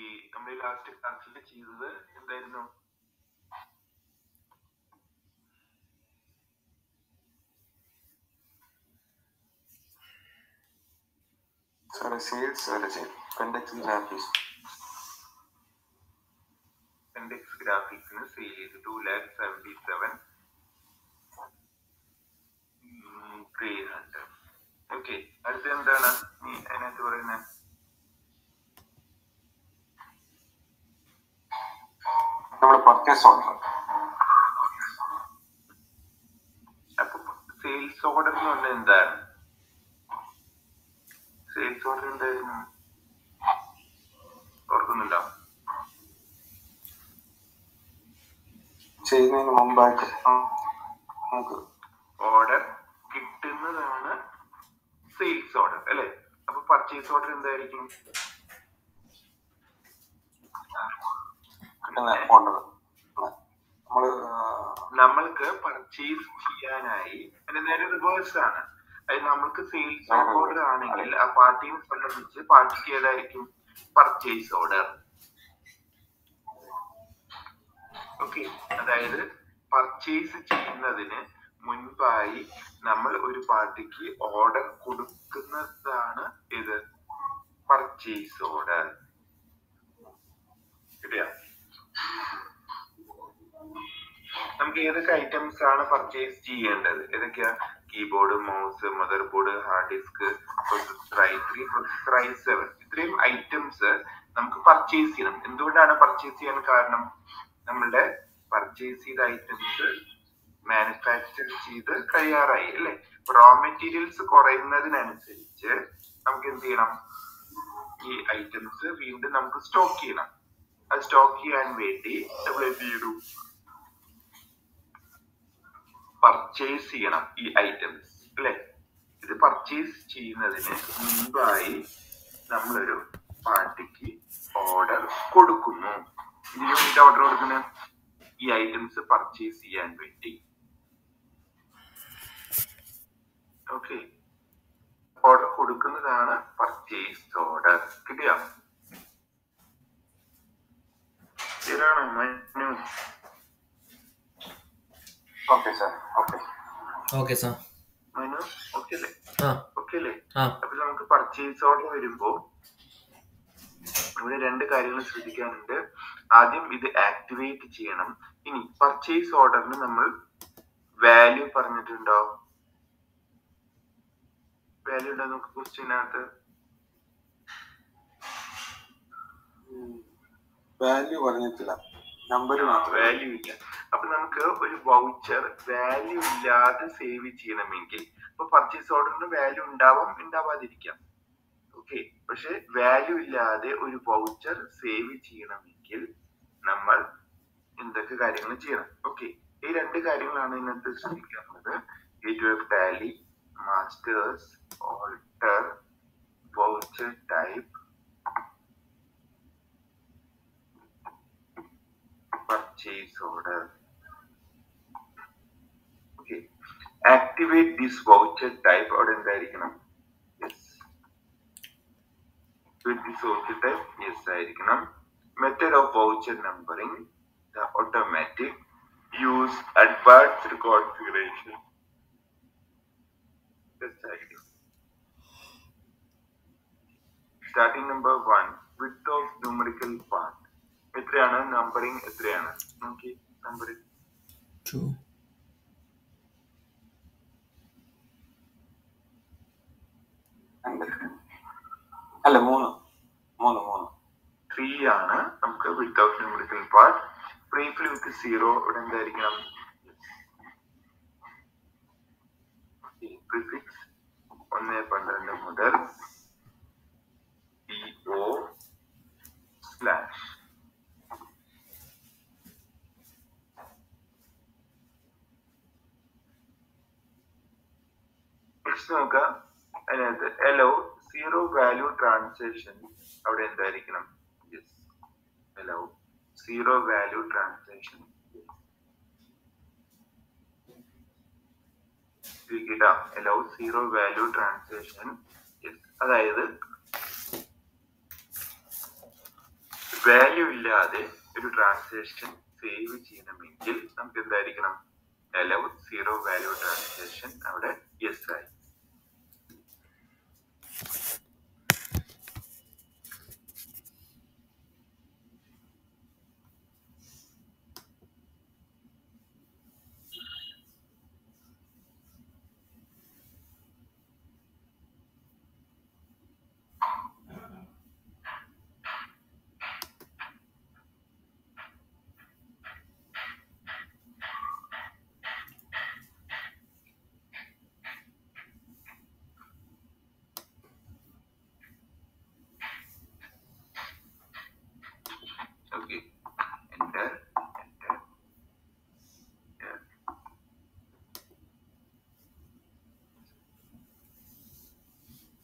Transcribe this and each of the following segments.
Okay നമ്മൾ last ക്ലാസ്സിൽ ചെയ്തത് എന്തായിരുന്നു? അടുത്ത എന്താണ്? നീ അതിനകത്ത് പറയുന്നത് നമ്മൾ പർച്ചേസ് ഓർഡർ സെയിൽസ് ഓർഡർ എന്ന് പറഞ്ഞാൽ എന്താണ് സെയിൽസ് ഓർഡർ എന്തായിരുന്നു? ഓർക്കുന്നുണ്ടോ? ചെയ്യുന്നതിന് മുമ്പായിട്ട് നമുക്ക് ഓർഡർ കിട്ടുന്നതാണ് സെയിൽസ് ഓർഡർ അല്ലെ? അപ്പൊ പർച്ചേസ് ഓർഡർ എന്തായിരിക്കും? ഓർഡർ നമ്മൾ നമ്മൾക്ക് പർച്ചേസ് ചെയ്യാനായി നേരെ റിവേഴ്സ് ആണ്. അതായത് നമ്മൾക്ക് സെയിൽസ് ഓർഡർ ആണെങ്കിൽ ആ പാർട്ടിയെ സംബന്ധിച്ച് പാർട്ടിക്ക് ഏതായിരിക്കും? പർച്ചേസ് ഓർഡർ ഓക്കെ അതായത് പർച്ചേസ് ചെയ്യുന്നതിന് മുൻപായി നമ്മൾ ഒരു പാർട്ടിക്ക് ഓർഡർ കൊടുക്കുന്നതാണ് ഇത്. പർച്ചേസ് ഓർഡർ കിട്ടിയ? നമുക്ക് ഏതൊക്കെ ഐറ്റംസ് ആണ് പർച്ചേസ് ചെയ്യേണ്ടത്? ഏതൊക്കെയാ? Keyboard mouse mother board hard disk processor I three ഇത്രയും ഐറ്റംസ് നമുക്ക് പർച്ചേസ് ചെയ്യണം. എന്തുകൊണ്ടാണ് പർച്ചേസ് ചെയ്യാൻ കാരണം? നമ്മളുടെ പർച്ചേസ് ചെയ്ത ഐറ്റംസ് മാനുഫാക്ചർ ചെയ്ത് കഴിയാറായി അല്ലെ? റോ മെറ്റീരിയൽസ് കുറയുന്നതിനനുസരിച്ച് നമുക്ക് എന്ത് ചെയ്യണം? ഈ ഐറ്റംസ് വീണ്ടും നമുക്ക് സ്റ്റോക്ക് ചെയ്യണം. സ്റ്റോക്ക് ചെയ്യാൻ വേണ്ടി നമ്മൾ എന്ത് ചെയ്തു പർച്ചേസ് ചെയ്യണം ഈ ഐറ്റംസ് അല്ലെ? ഇത് പർച്ചേസ് ചെയ്യുന്നതിന് മുൻപായി നമ്മളൊരു പാർട്ടിക്ക് ഓർഡർ കൊടുക്കുന്നു. ഇതിന് ഓർഡർ കൊടുക്കുന്നത് ഈ ഐറ്റംസ് പർച്ചേസ് ചെയ്യാൻ വേണ്ടി. ഓക്കെ ഓർഡർ കൊടുക്കുന്നതാണ് പർച്ചേസ് ഓർഡർ കിട്ടിയോ? ശരിയാണോ Manu. Okay sir okay. Okay sir. Manu okay അല്ലേ? ആ. ഓക്കെ അല്ലേ? ആ. അപ്പൊ നമുക്ക് പർച്ചേസ് ഓർഡർ വരുമ്പോ ഇവിടെ രണ്ട് കാര്യങ്ങൾ ശ്രദ്ധിക്കാനുണ്ട്. ആദ്യം ഇത് ആക്ടിവേറ്റ് ചെയ്യണം. ഇനി പർച്ചേസ് ഓർഡറിന് നമ്മൾ വാല്യൂ പറഞ്ഞിട്ടുണ്ടോ? വാല്യൂ ഉണ്ടോ? നമുക്ക് ക്വസ്റ്റ്യനകത്ത് വാല്യൂ പറഞ്ഞിട്ടില്ല. നമ്പർ വാല്യൂ ഇല്ല. അപ്പൊ നമുക്ക് ഒരു വൗച്ചർ വാല്യൂ ഇല്ലാതെ സേവ് ചെയ്യണമെങ്കിൽ ഇപ്പൊ പർച്ചേസ് ഓർഡറിന് വാല്യൂ ഉണ്ടാവാം ഉണ്ടാവാതിരിക്കാം. ഓക്കെ പക്ഷെ വാല്യൂ ഇല്ലാതെ ഒരു വൗച്ചർ സേവ് ചെയ്യണമെങ്കിൽ നമ്മൾ എന്തൊക്കെ കാര്യങ്ങൾ ചെയ്യണം? ഓക്കെ ഈ രണ്ട് കാര്യങ്ങളാണ് ഇന്നത്തെ ശ്രദ്ധിക്കാറുള്ളത് gate of Tally masters alter voucher type Okay. Activate this voucher type order in the Yes. With this voucher type, yes, I Method of voucher numbering, the automatic, use advanced configuration. I right. Starting number one, with of numerical part. എത്രയാണ്? Numbering എത്രയാണ്? നോക്കി. Numbering to അല്ല മൂന്ന്. മൂന്ന് മൂന്ന്. Three ആണ്. നമുക്ക് without numerical part prefill with zero ഇവിടെ എന്തായിരിക്കണം? പ്രിഫിക്സ് ഒന്ന് പന്ത്രണ്ട് മുതൽ ഇ ഒ സ്ലാഷ് നെക്സ്റ്റ് നോക്കാം. അതിനകത്ത് എലോ സീറോ വാല്യൂ ട്രാൻസാക്ഷൻ അവിടെ എന്തായിരിക്കണം? Yes allow zero value transaction കിട്ടാം എലോ സീറോ വാല്യൂ ട്രാൻസാക്ഷൻ അതായത് വാല്യൂ ഇല്ലാതെ ഒരു ട്രാൻസാക്ഷൻ സേവ് ചെയ്യണമെങ്കിൽ നമുക്ക് എന്തായിരിക്കണം? എലവ് സീറോ വാല്യൂ ട്രാൻസാക്ഷൻ അവിടെ യെസ് ആയി ഓക്കെ എന്റർ എന്റർ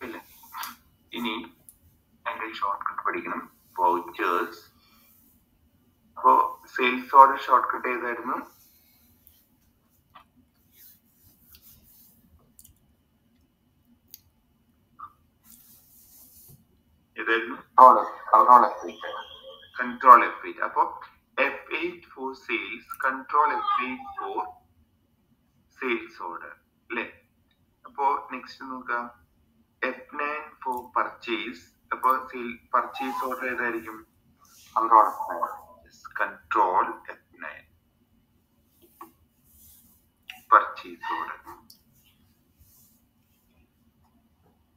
ഇല്ല ഇനി അതിന്റെ ഷോർട്ട് കട്ട് പഠിക്കണം. വൗച്ചേഴ്സ് അപ്പോ സെയിൽസ് ഓർഡർ ഷോർട്ട് കട്ട് ഏതായിരുന്നു? കൺട്രോൾ എഫ് എയ്റ്റ് അപ്പോ F eight for sales control F eight for sales order അല്ലെ അപ്പോ നെക്സ്റ്റ് നോക്കാം. എഫ് നയൻ ഫോർ പർച്ചേസ് അപ്പൊ പർച്ചേസ് ഓർഡർ ഏതായിരിക്കും control control F nine purchase order.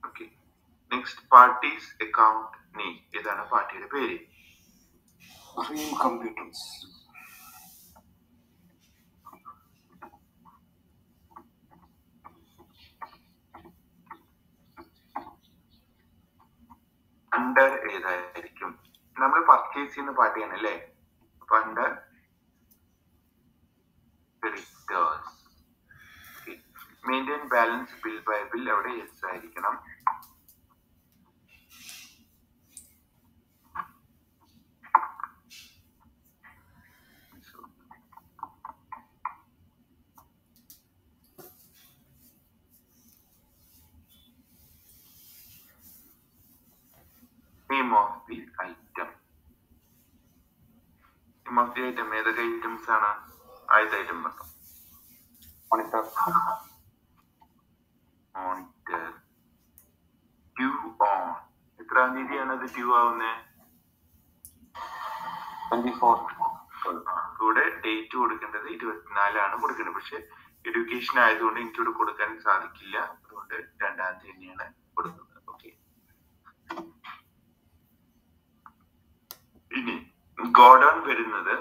Okay next parties account നീ ഇതാണ് പാർട്ടിയുടെ പേര്? കമ്പ്യൂട്ടേഴ്സ് അണ്ടർ ഏതായിരിക്കും? നമ്മൾ പർച്ചേസ് ചെയ്യുന്ന പാർട്ടിയാണ് അല്ലേ? അപ്പൊ under creditors maintain balance bill by bill അവിടെ എസ് ആയിരിക്കണം. Of the item. Name of the item ഏതൊക്കെ ഐറ്റംസ് ആണ് ആദ്യത്തെ ഐറ്റം പറഞ്ഞു മോണിറ്റർ മോണിറ്റർ ഡ്യൂ ഓൺ എത്രാം തീയതിയാണ് അത് ഡ്യൂ ആവുന്നത് ട്വന്റി ഫോർ ഇവിടെ ഡേറ്റ് കൊടുക്കേണ്ടത് ഇരുപത്തിനാലാണ് കൊടുക്കേണ്ടത്. പക്ഷെ എഡ്യൂക്കേഷൻ ആയതുകൊണ്ട് എനിക്കിവിടെ കൊടുക്കാൻ സാധിക്കില്ല. അതുകൊണ്ട് രണ്ടാം തീയതി തന്നെയാണ് കൊടുക്കുന്നത് ഓക്കെ ഇനി ഗോഡൗൺ വരുന്നത്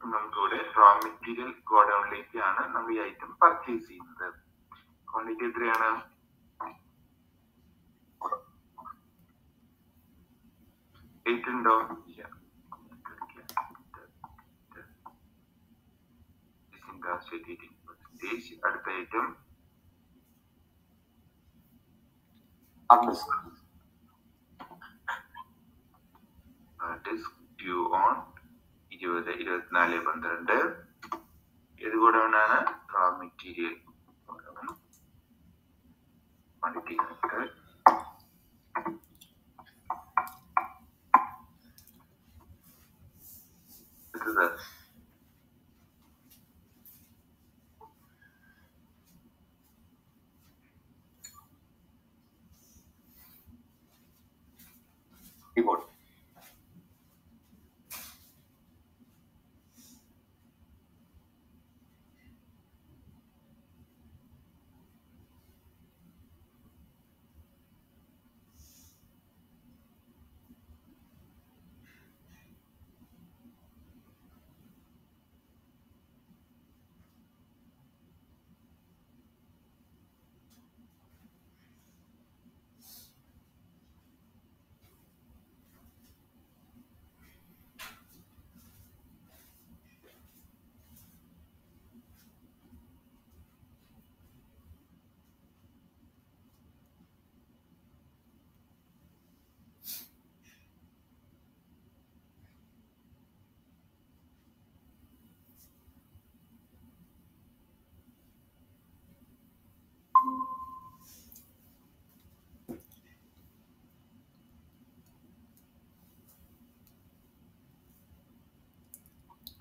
നമുക്കിവിടെ റോ മെറ്റീരിയൽ ഗോഡൗണിലേക്കാണ് നമ്മൾ ഈ ഐറ്റം പർച്ചേസ് ചെയ്യുന്നത്. ക്വാണ്ടിറ്റി എത്രയാണ്? അടുത്ത item disk disk due on ഇരുപത് ഇരുപത്തിനാല് പന്ത്രണ്ട്. ഏത് ഗോഡൗൺ ആണ് റോ മെറ്റീരിയൽ ഗോഡൗൺ ക്വാണ്ടിറ്റി അടുത്തത്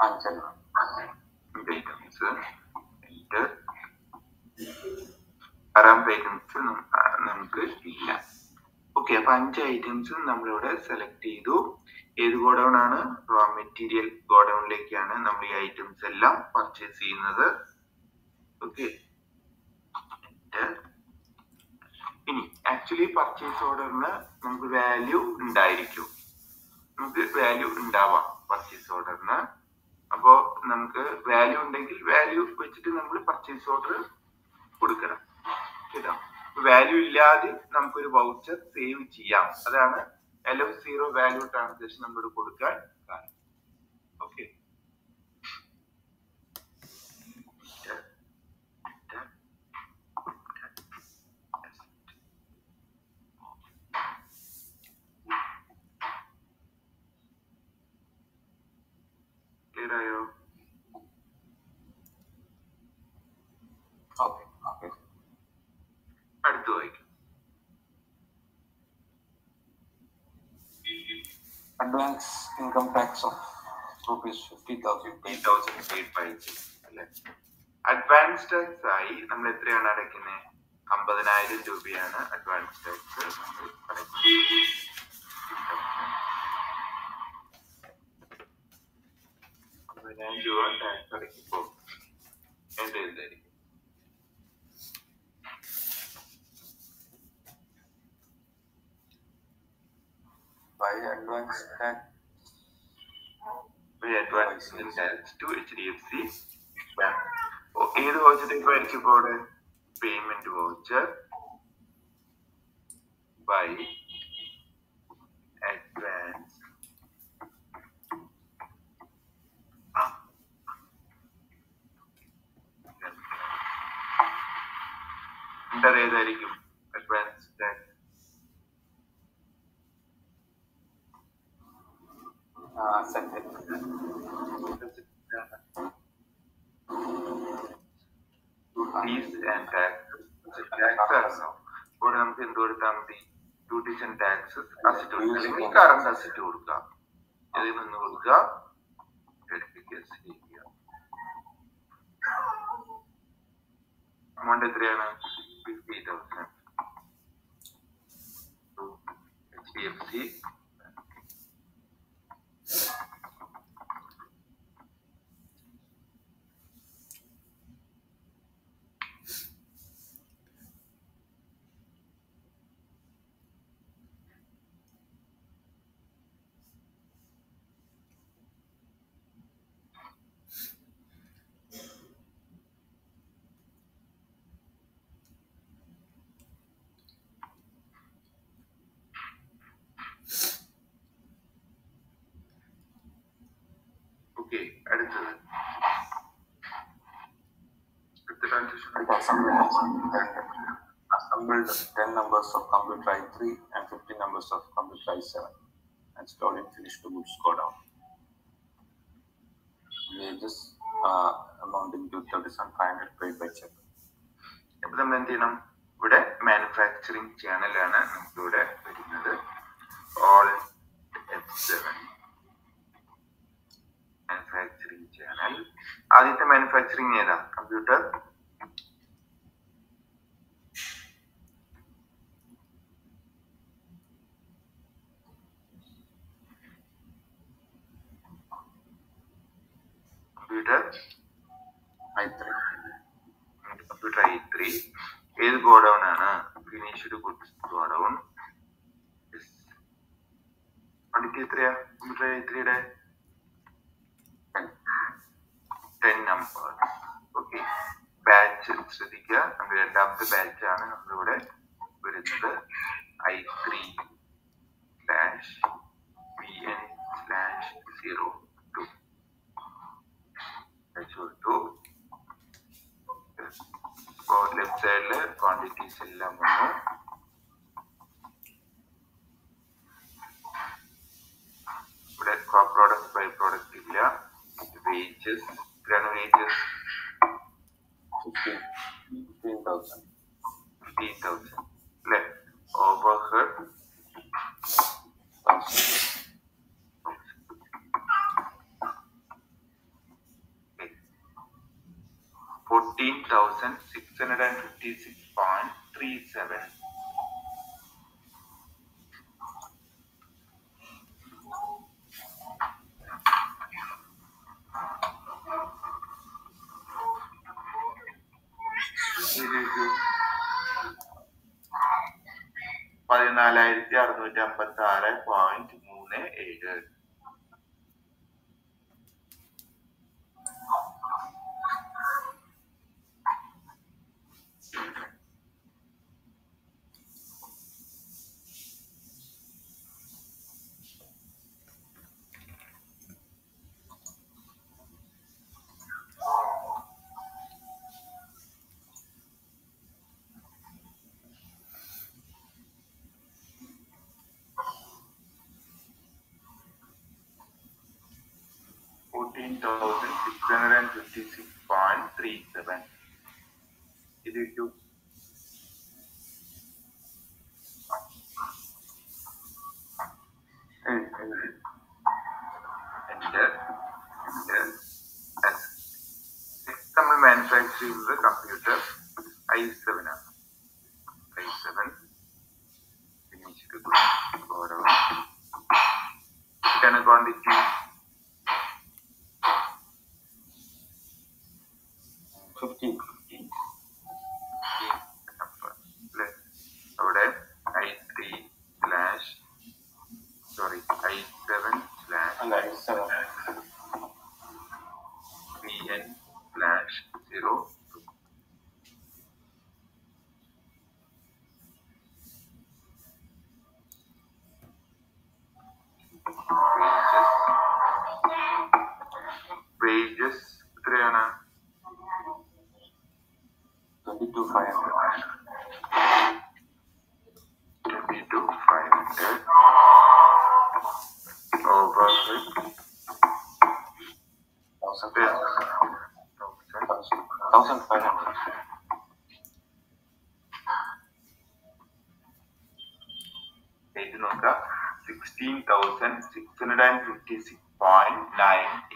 അഞ്ചെണ്ണം ഐറ്റംസ് എന്റർ ആറാമത്തെ ഐറ്റംസ് നമുക്ക് ഇല്ല ഓക്കെ അപ്പൊ അഞ്ച് ഐറ്റംസ് നമ്മളിവിടെ സെലക്ട് ചെയ്തു. ഏത് ഗോഡൗൺ ആണ്? റോ മെറ്റീരിയൽ ഗോഡൗണിലേക്കാണ് നമ്മൾ ഈ ഐറ്റംസ് എല്ലാം പർച്ചേസ് ചെയ്യുന്നത്. ഓക്കെ ഇനി ആക്ച്വലി പർച്ചേസ് ഓർഡറിന് നമുക്ക് വാല്യൂ ഉണ്ടായിരിക്കും. നമുക്ക് വാല്യൂ ഉണ്ടാവാം പർച്ചേസ് ഓർഡറിന് അപ്പോ നമുക്ക് വാല്യൂ ഉണ്ടെങ്കിൽ വാല്യൂ വെച്ചിട്ട് നമ്മൾ പർച്ചേസ് ഓർഡർ കൊടുക്കണം. കേട്ടോ? വാല്യൂ ഇല്ലാതെ നമുക്കൊരു വൗച്ചർ സേവ് ചെയ്യാം. അതാണ് എലവ് സീറോ വാല്യൂ ട്രാൻസാക്ഷൻ നമ്മൾ കൊടുക്കാൻ കാരണം. ഓക്കെ ക്ലിയർ ആയോ ഓക്കെ ഓക്കെ അടുത്ത് വായിക്കും advance income tax of rupees fifty thousand eight thousand paid അല്ലേ? അഡ്വാൻസ് ടാക്സ് ആയി നമ്മൾ എത്രയാണ് അടയ്ക്കുന്നത് അമ്പതിനായിരം രൂപയാണ് അഡ്വാൻസ് ടാക്സ് നമ്മൾ അമ്പതിനായിരം രൂപ ടാക്സ് അടയ്ക്കുമ്പോൾ എന്ത് എന്തായിരിക്കും by advance tax We advance in tax to HDFC Bank. ഓ, ഏത് വൗച്ചറിലേക്ക് ആയിരിക്കും ഇപ്പോൾ അവിടെ പേയ്മെന്റ് വോച്ചർ ബൈ അഡ്വാൻസ് ഏതായിരിക്കും ഫീസ് ആൻഡ് ടാക്സസ് ടാക്സ് ആണല്ലോ ഇവിടെ നമുക്ക് എന്ത് കൊടുത്താൽ മതി ഡ്യൂട്ടീസ് ആൻഡ് ടാക്സസ് അസറ്റ് കൊടുക്കുക അല്ലെങ്കിൽ കറണ്ട് അസറ്റ് കൊടുക്കുക ഇതിൽ നിന്ന് കൊടുക്കുക certificates ചെയ്യുക അമൗണ്ട് എത്രയാണ് fifty thousand H D F C അടുത്ത transaction assembled 10 numbers of computer i3 and 15 numbers of computer i7 and stored in finished goods go down. Wages uh, amounting to 37,500 paid by check. അപ്പൊ നമ്മൾ എന്ത് ചെയ്യണം ഇവിടെ manufacturing ചാനലാണ് നമുക്ക് ഇവിടെ വരുന്നത് alt F seven manufacturing channel ആദ്യത്തെ മാനുഫാക്ചറിങ് ഏതാ computer i3. Computer I three ഏത് ഗോഡൗൺ ആണ് ഫിനിഷ്ഡ് ഗുഡ്സ് ഗോഡൗൺ ക്വാണ്ടിറ്റി എത്രയാ കമ്പ്യൂട്ടർ ഐ ത്രീയുടെ ടെൻ നമ്പർ ഓക്കെ ബാച്ച് ശ്രദ്ധിക്കുക നമ്മൾ രണ്ടാമത്തെ ബാച്ച് ആണ് നമ്മളിവിടെ വരുന്നത്. I three slash B N slash zero two കൊടുത്തു ഇപ്പോ ലെഫ്റ്റ് സൈഡിൽ ക്വാണ്ടിറ്റീസ് എല്ലാം വന്നു. ഇവിടെ ക്രോപ്പ് പ്രോഡക്റ്റ് ബൈ പ്രോഡക്റ്റ് ഇല്ല. വേജസ് എത്രയാണ് വേജസ് 86.37. പതിനാലായിരത്തി അറുന്നൂറ്റി അമ്പത്തി ആറ് 14,656.37. It is you? pages. Pages. Gitu ya nah 22500 22500 over 1500 1500 656.9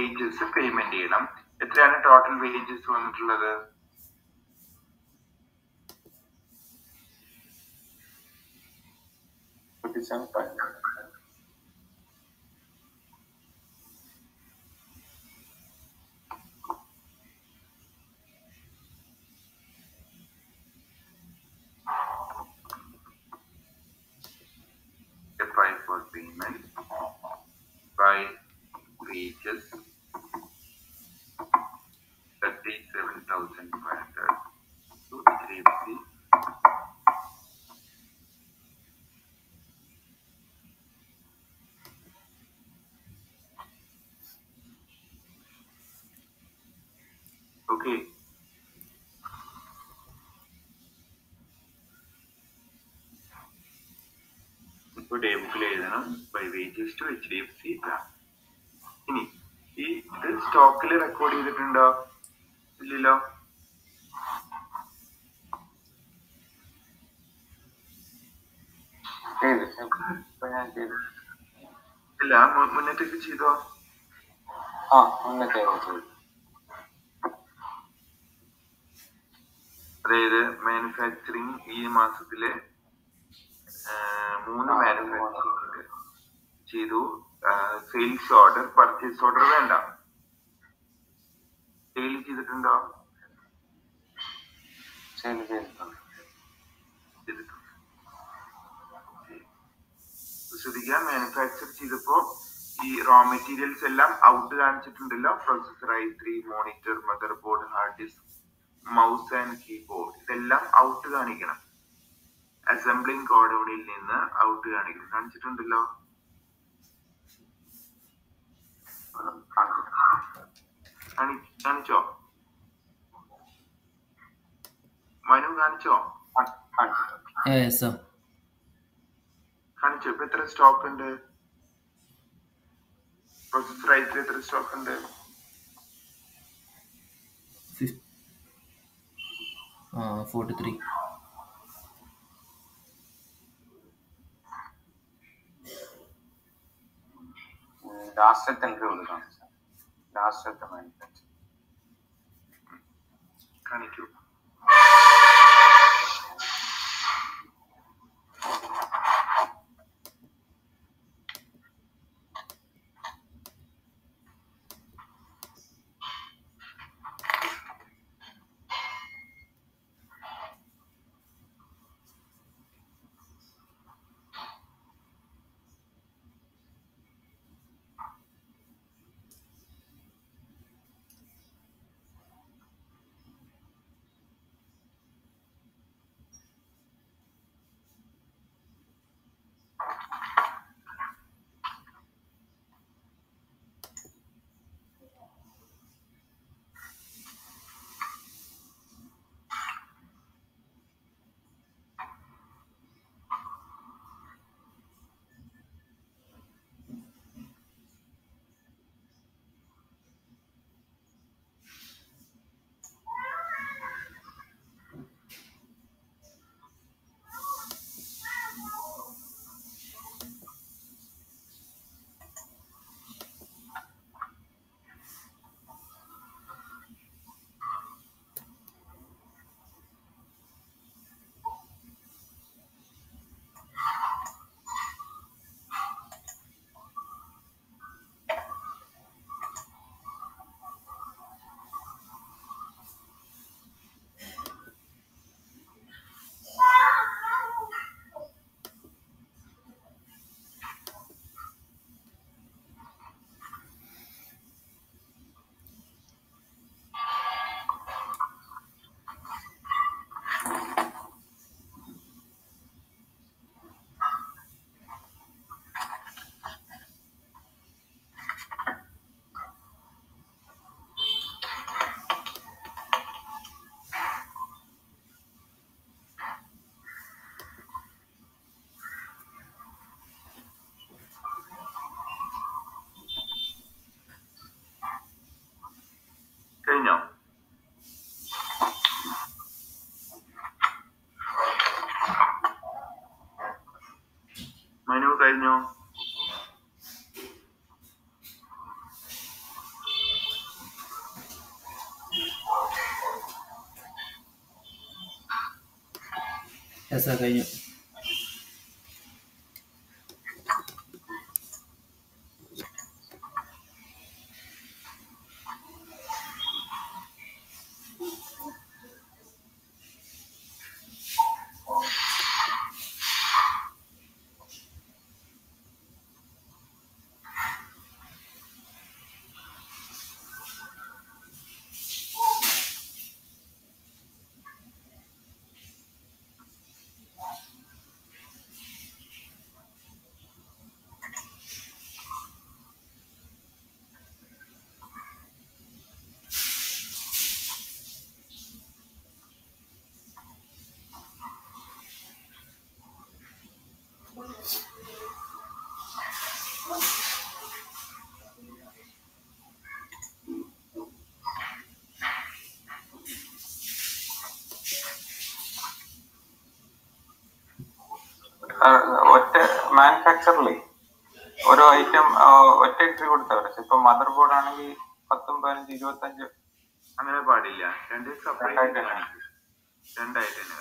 wages payment ചെയ്യണം. എത്രയാണ് ടോട്ടൽ വേജസ് വന്നിട്ടുള്ളത്? സെവൻ ഡേ ബുക്കിൽ എഴുതണം by wages to H D F C ഇനി ഈ ഇത് സ്റ്റോക്കിൽ റെക്കോർഡ് ചെയ്തിട്ടുണ്ടോ? ഇല്ലല്ലോ. ഇല്ല മുന്നേറ്റൊക്കെ ചെയ്തോ? ആ മുന്നേ ചെയ്തു. അതായത് മാനുഫാക്ചറിങ് ഈ മാസത്തിൽ മൂന്ന് ആ, മാനുഫാക്ചറിങ് ചെയ്തു. സെയിൽസ് ഓർഡർ പർച്ചേസ് ഓർഡർ വേണ്ട. സെയിൽ ചെയ്തിട്ടുണ്ടോ? സെയിൽ ചെയ്തിട്ടുണ്ട്. ശ്രദ്ധിക്കുക മാനുഫാക്ചർ ചെയ്തപ്പോ ഈ റോ മെറ്റീരിയൽസ് എല്ലാം out കാണിച്ചിട്ടുണ്ടല്ലോ. Processor I three monitor mother board hard disk mouse and keyboard ഇതെല്ലാം ഔട്ട് കാണിക്കണം. അസംബ്ലിംഗ് കോഡൌണിൽ നിന്ന് ഔട്ട് കാണിക്കും കാണിച്ചിട്ടുണ്ടല്ലോ? കാണിച്ചോ മനു കാണിച്ചോ? കാണിച്ചോ? ഇപ്പൊ എത്ര സ്റ്റോക്ക് ഉണ്ട്? പ്രൊസസർ ഐ എത്ര സ്റ്റോക്ക് ഉണ്ട്? ഫോർട്ടി ത്രീ ലാസ്റ്റത്തെ എൻട്രി കൊടുക്കണം ലാസ്റ്റത്തെ മാനുഫാക്ചർ കാണിക്കൂ മനു കഴിഞ്ഞോ യെസ് ഒറ്റ മാനുഫാക്ചറിലേ ഓരോ ഐറ്റം ഒറ്റ എൻട്രി കൊടുത്താൽ ഇപ്പൊ മദർ ബോർഡ് ആണെങ്കിൽ പത്തും പതിനഞ്ച് ഇരുപത്തഞ്ച് അങ്ങനെ പാടില്ല. രണ്ട് സെപ്പറേറ്റ് രണ്ടായിട്ട് തന്നെ.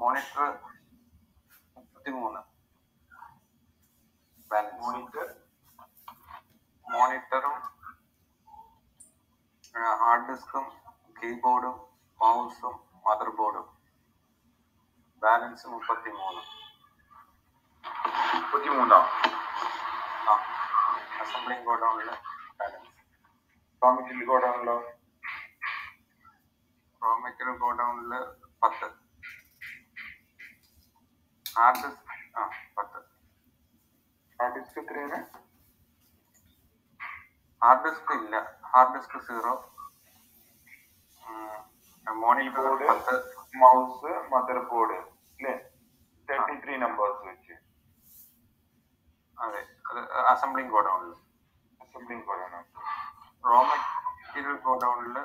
മോണിറ്റർ മുപ്പത്തിമൂന്ന് മോണിറ്റർ മോണിറ്ററും ഹാർഡ് ഡിസ്കും കീബോർഡും മൗസും മദർ ബോർഡും ബാലൻസ് മുപ്പത്തി മൂന്ന്. മുപ്പത്തിമൂന്നാം ആ അസംബ്ലിംഗ് ഗോഡൗണിൽ ബാലൻസ് റോ മെറ്റീരിയൽ കോഡാണല്ലോ റോ മെറ്റീരിയൽ ഗോഡൗണിൽ പത്ത്. ഹാർഡ് ഡിസ്ക് ആ പത്ത്. ഹാർഡ് ഡിസ്ക് എത്രയാണ്? ഹാർഡ് ഡിസ്ക് ഇല്ല. Hard disk zero. Monitor board mouse mother board അല്ലേ തേർട്ടി ത്രീ നമ്പേഴ്സ് വെച്ച്. അതെ. അത് അസംബ്ലിംഗ് ഗോഡൗണിൽ അസംബ്ലിംഗ് ഗോഡൗൺ റോ മെറ്റീരിയൽ ഗോഡൗണിൽ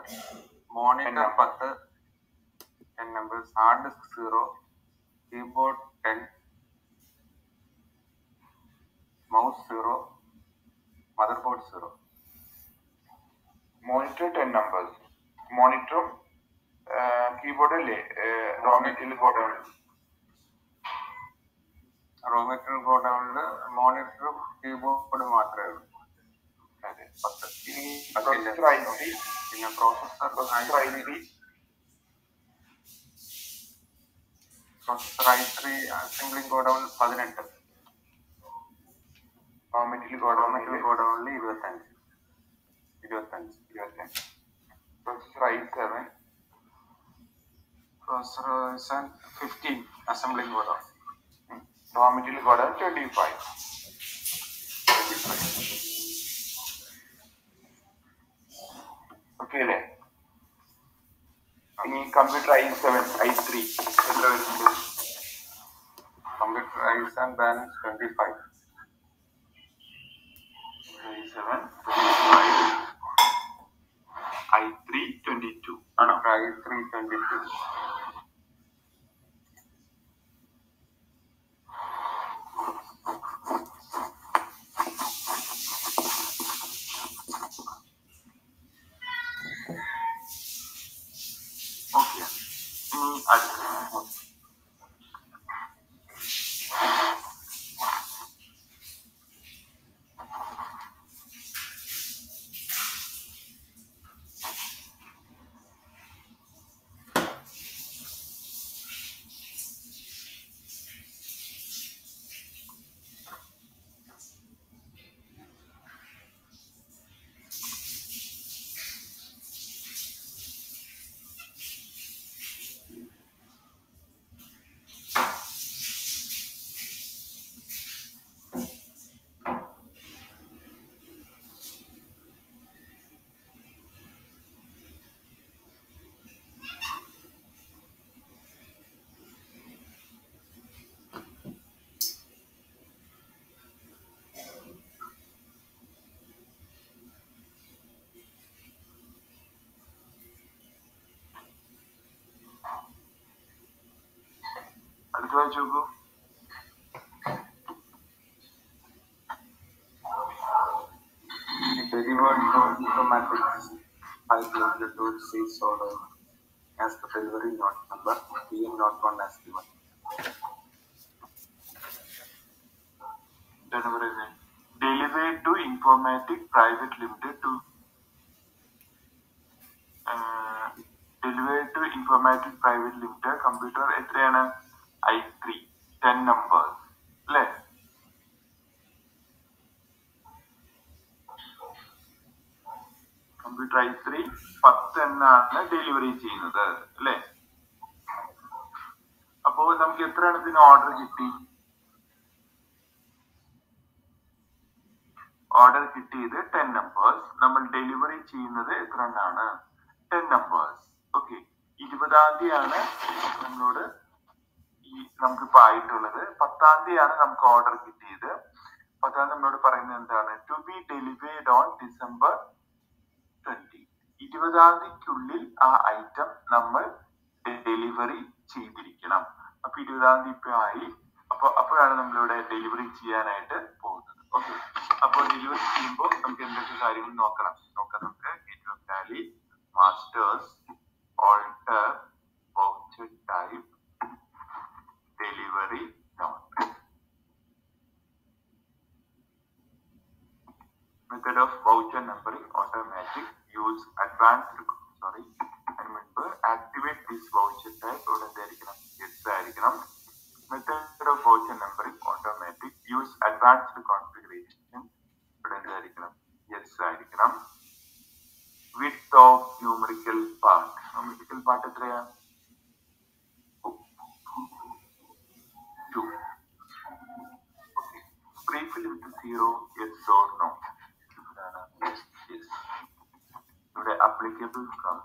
മോണിറ്റർ പത്ത്. Ten numbers hard disk zero ten mouse zero mother board zero monitor ten numbers മോണിറ്ററും keyboard അല്ലേ raw material കോഡാണ് raw material ഗോഡൗണിൽ മോണിറ്ററും കീബോർഡ് മാത്രമേ ഉള്ളൂ. അതെ പത്ത് പിന്നെ processor processor I three processor I three assembling ഗോഡൗണിൽ പതിനെട്ട് റോ മെറ്റീരിയൽ റോ കോഡാണ് മെറ്റീരിയൽ ഗോഡൗണിൽ ഇരുപത്തഞ്ച് ഇരുപത്തഞ്ച് ഇരുപത്തഞ്ച് processor I seven processor fifteen assembling godown raw material കോഡാണ് ട്വന്റി ഫൈവ് ഓക്കെ അല്ലേ in computer i7, i3, computer i7 balance 25. i7, 25, i3, 22. Uh, i3, 22. അടുത്ത വായിച്ചു നോക്കൂ delivered to informatics five kilometer to sales order as the delivery note number being not one as given. എന്താണ് പറയുന്നത് delivery to Informatic private limited to delivery to Informatic private limited computer എത്രയാണ് I three ten numbers അല്ലേ? Computer I three പത്ത് എണ്ണാണ് delivery ചെയ്യുന്നത്. അല്ലേ? അപ്പോ നമുക്ക് എത്ര എണ്ണത്തിന് ഓർഡർ കിട്ടി? ഓർഡർ കിട്ടിയത് ടെൻ നമ്പേഴ്സ് നമ്മൾ ഡെലിവറി ചെയ്യുന്നത് എത്ര എണ്ണാണ് ടെൻ നമ്പേഴ്സ് ഓക്കെ ഇരുപതാം തീയതിയാണ് നമ്മളോട് നമുക്കിപ്പോ ആയിട്ടുള്ളത്. പത്താം തീയതിയാണ് നമുക്ക് ഓർഡർ കിട്ടിയത്. പത്താം നമ്മളോട് പറയുന്നത് എന്താണ്? To be delivered on December twenty ഇരുപതാം തീയതിക്കുള്ളിൽ ആ ഐറ്റം നമ്മൾ ഡെലിവറി ചെയ്തിരിക്കണം. അപ്പൊ ഇരുപതാം തീയതി ഇപ്പൊ ആയി. അപ്പൊ അപ്പോഴാണ് നമ്മളിവിടെ ഡെലിവറി ചെയ്യാനായിട്ട് പോകുന്നത്. ഓക്കെ അപ്പോൾ ഡെലിവറി ചെയ്യുമ്പോൾ നമുക്ക് എന്തൊക്കെ കാര്യങ്ങൾ നോക്കണം? നോക്കാം നമുക്ക്. ഏറ്റവും Tally masters alter type very down. Method of voucher numbering automatic use advanced sorry and remember activate this voucher type ഉടനെയായിരിക്കണം yes Diagram. method of voucher numbering automatic use advanced configuration ഉടനെയായിരിക്കണം yes Diagram. width of numerical part numerical part എത്രയാണ് grateful with zero, yes or no. Yes, yes. Applicable from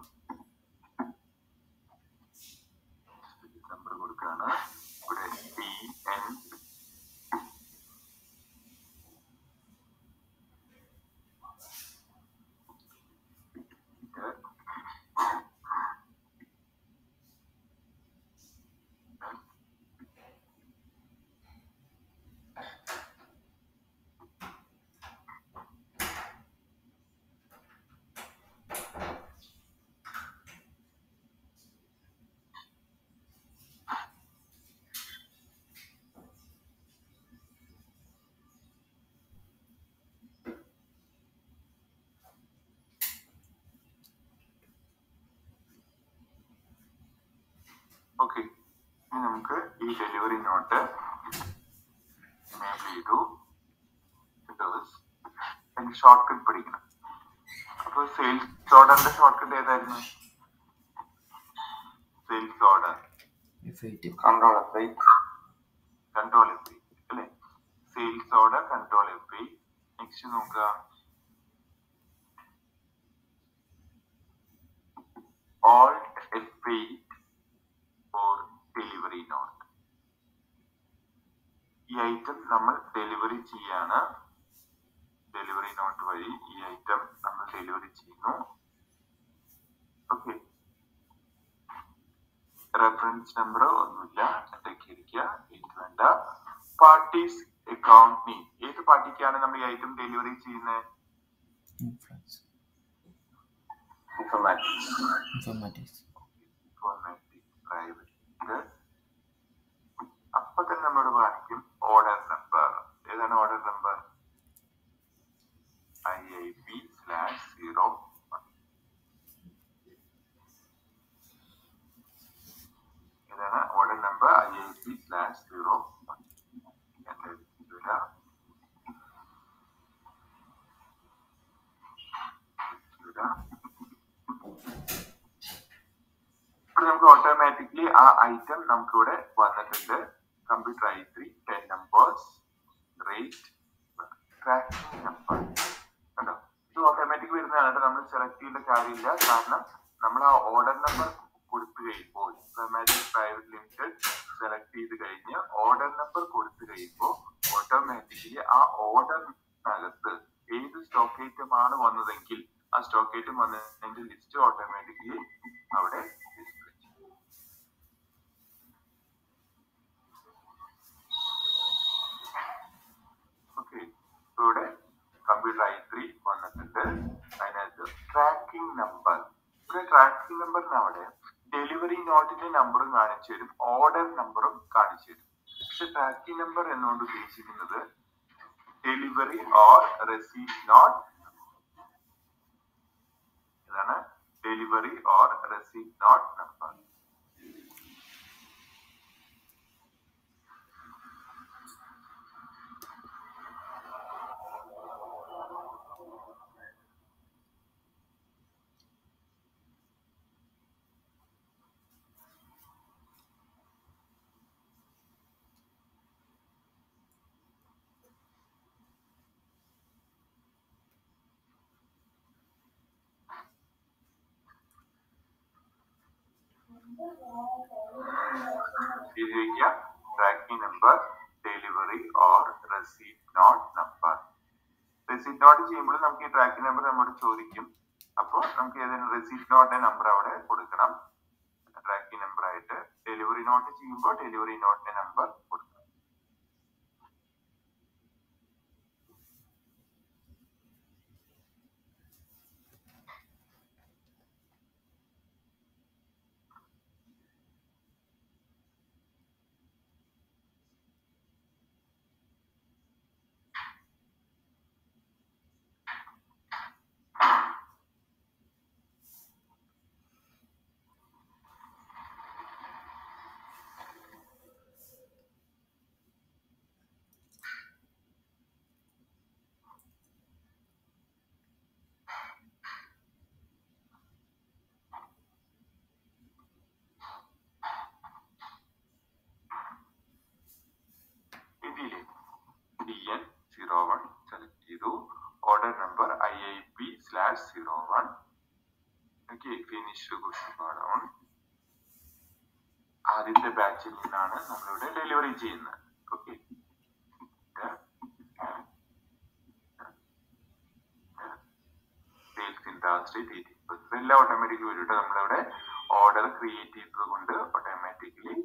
December Gurkana. Today okay ഇനി നമുക്ക് ഈ delivery note enable ചെയ്തു. Windows എനിക്ക് short cut പഠിക്കണം. അപ്പൊ sales ഓർഡറിന്റെ ഷോർട്ട് കട്ട് ഏതായിരുന്നു? Sales order F eight control F I control F അല്ലെ? Sales order control F next നോക്കുക. Alt F four delivery note ഈ ഐറ്റം നമ്മൾ ഡെലിവറി ചെയ്യാണ്. ഡെലിവറി നോട്ട് വഴി ഈ ഐറ്റം നമ്മൾ ഡെലിവറി ചെയ്യുന്നു. ഓക്കെ റെഫറൻസ് നമ്പർ ഒന്നുമില്ല. ഉണ്ടാക്കിയിരിക്കുക എനിക്ക് വേണ്ട. പാർട്ടീസ് അക്കൗണ്ട് മീ ഏത് പാർട്ടിക്കാണ് നമ്മൾ ഈ ഐറ്റം ഡെലിവറി ചെയ്യുന്നത് Informatics Informatics Informatics Informatic private അപ്പൊ തന്നെ നമ്മളോട് കാണിക്കും ഓർഡർ നമ്പർ ഏതാണ് order number I I P slash zero ഇതാണ് order number I I P slash zero നമുക്ക് ഓട്ടോമാറ്റിക്കലി ആ ഐറ്റം നമുക്കിവിടെ വന്നിട്ടുണ്ട്. I three ten numbers rate tracking number കണ്ടോ? ഇത് ഓട്ടോമാറ്റിക് വരുന്നതാണ് നമ്മൾ സെലക്ട് ചെയ്യേണ്ട കാര്യമില്ല. കാരണം നമ്മൾ ആ ഓർഡർ നമ്പർ കൊടുത്തു കഴിയുമ്പോൾ ഓട്ടോമാറ്റിക് പ്രൈവറ്റ് ലിമിറ്റഡ് സെലക്ട് ചെയ്ത് കഴിഞ്ഞ് ഓർഡർ നമ്പർ കൊടുത്തു കഴിയുമ്പോൾ ഓട്ടോമാറ്റിക്കലി ആ ഓർഡറിനകത്ത് ഏത് സ്റ്റോക്ക് ഐറ്റം ആണ് വന്നതെങ്കിൽ ആ സ്റ്റോക്ക് ഐറ്റം വന്നതിന്റെ ലിസ്റ്റ് ഓട്ടോമാറ്റിക്കലി അവിടെ ഡിസ്പ്ലേ ചെയ്യും ഓക്കെ ഇവിടെ കമ്പ്യൂട്ടർ ഐ ത്രീ വന്നിട്ടുണ്ട്. അതിനകത്ത് ട്രാക്കിംഗ് നമ്പർ ഇവിടെ ട്രാക്കിംഗ് നമ്പറിന് അവിടെ ഡെലിവറി നോട്ടിന്റെ നമ്പറും കാണിച്ചു തരും. ഓർഡർ നമ്പറും കാണിച്ചു തരും. പക്ഷെ ട്രാക്കിംഗ് നമ്പർ എന്നുകൊണ്ട് ഉദ്ദേശിക്കുന്നത് ഡെലിവറി ഓർ റെസീറ്റ് നോട്ട് ഇതാണ് delivery or receipt note number എഴുതി വയ്ക്കുക tracking number delivery or receipt note number receipt note ചെയ്യുമ്പോൾ നമുക്ക് ഈ ട്രാക്കിംഗ് നമ്പർ നമ്മോട് ചോദിക്കും. അപ്പോൾ നമുക്ക് ഏതെങ്കിലും റെസീപ്റ്റ് നോട്ടിന്റെ നമ്പർ അവിടെ കൊടുക്കണം. ട്രാക്കിംഗ് നമ്പർ ആയിട്ട് ഡെലിവറി നോട്ട് ചെയ്യുമ്പോൾ ഡെലിവറി നോട്ടിന്റെ നമ്പർ സീറോ വൺ സെലക്ട് ചെയ്തു order number I I P slash zero one okay finish ആദ്യത്തെ ബാച്ചിൽ നിന്നാണ് നമ്മളിവിടെ ഡെലിവറി ചെയ്യുന്നത്. ഓക്കെ സെയിൽസ് ഇൻഡസ്ട്രി ഡീറ്റെയിൽസ് എല്ലാം ഓട്ടോമാറ്റിക്കലി വരും നമ്മളിവിടെ ഓർഡർ ക്രിയേറ്റ് ചെയ്തത് കൊണ്ട് ഓട്ടോമാറ്റിക്കലി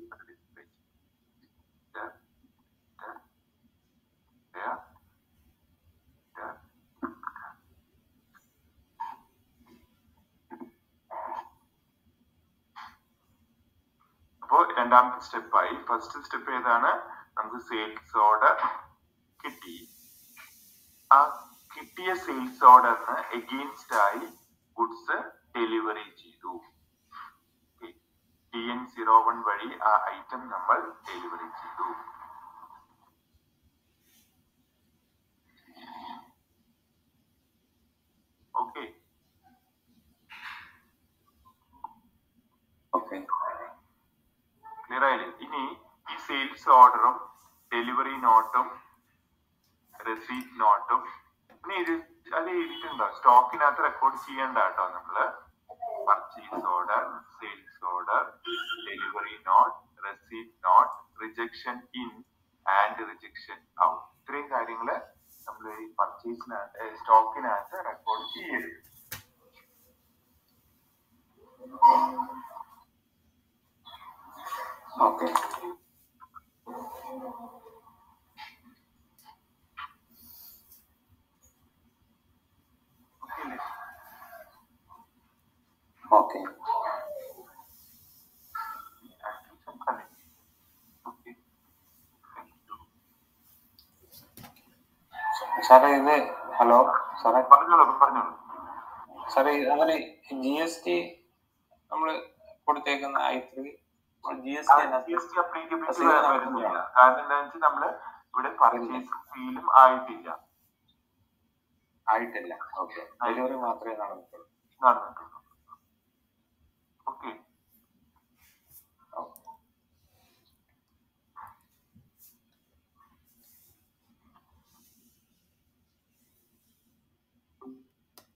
അത് ഡിസ്പ്ലേ അപ്പോ രണ്ടാമത്തെ സ്റ്റെപ്പായി ഫസ്റ്റ് സ്റ്റെപ്പ് ഏതാണ്? നമുക്ക് സെയിൽസ് ഓർഡർ കിട്ടി. ആ കിട്ടിയ സെയിൽസ് ഓർഡറിന് എഗെയിൻസ്റ്റ് ആയി ഗുഡ്സ് ഡെലിവറി ചെയ്തു. ടി എൻ സീറോ വൺ വഴി ആ ഐറ്റം നമ്മൾ ഡെലിവറി ചെയ്തു. ഓക്കെ ഓക്കെ ക്ലിയർ ആയില്ലേ? ഇനി ഈ സെയിൽസ് ഓർഡറും ഡെലിവറി നോട്ടും റെസീറ്റ് നോട്ടും പിന്നെ ഇത് അത് എഴുതിയിട്ടുണ്ടോ? സ്റ്റോക്കിനകത്ത് റെക്കോർഡ് ചെയ്യണ്ട കേട്ടോ നമ്മൾ. Purchase order sales order delivery note receipt note rejection in and rejection out ഇത്രയും കാര്യങ്ങൾ നമ്മൾ ഈ പർച്ചേസിനകത്ത് സ്റ്റോക്കിനകത്ത് റെക്കോർഡ് ചെയ്യരുത് ഓക്കെ ഓക്കെ അല്ലേ ഓക്കെ ഓക്കെ സാറേ ഇത് ഹലോ സാറേ. പറഞ്ഞോളൂ പറഞ്ഞോളൂ. സാറേ അങ്ങനെ ജി എസ് ടി നമ്മൾ കൊടുത്തേക്കുന്ന I three G S T G S T applicability അത് ചെയ്യാൻ വരുന്നില്ല. പറ്റില്ല. കാരണം എന്താണെന്ന് വെച്ചാൽ നമ്മൾ ഇവിടെ പർച്ചേസ് ഫീലും ആയിട്ടില്ല. ആയിട്ടില്ല. ഓക്കെ ഡെലിവറി മാത്രമേ നടന്നിട്ടുള്ളൂ